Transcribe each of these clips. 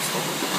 Post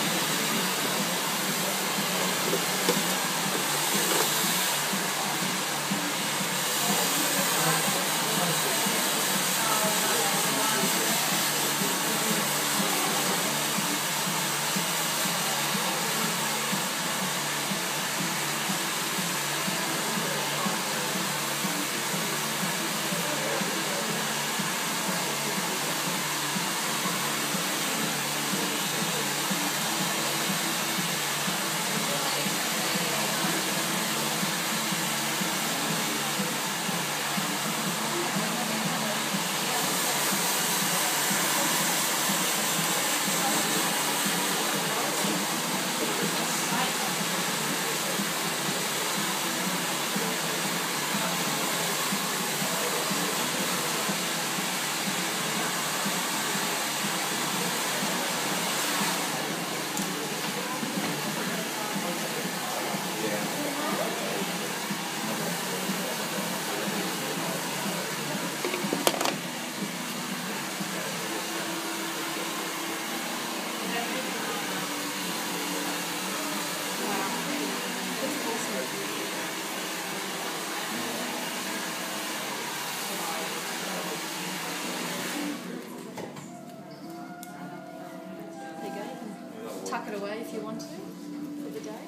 tuck it away if you want to for the day.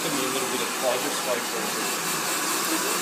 Give me a little bit of closure space.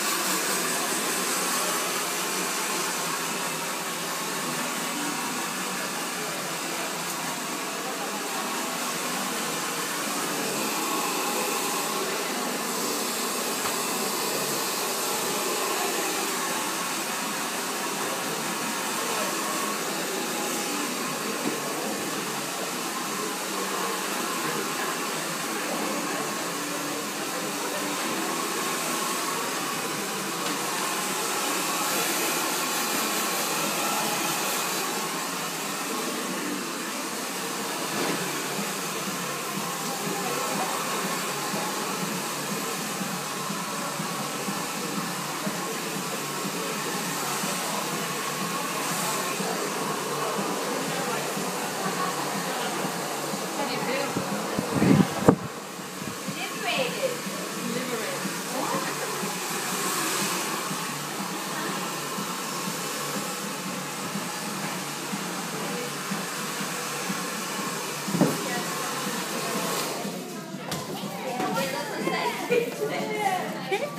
ね。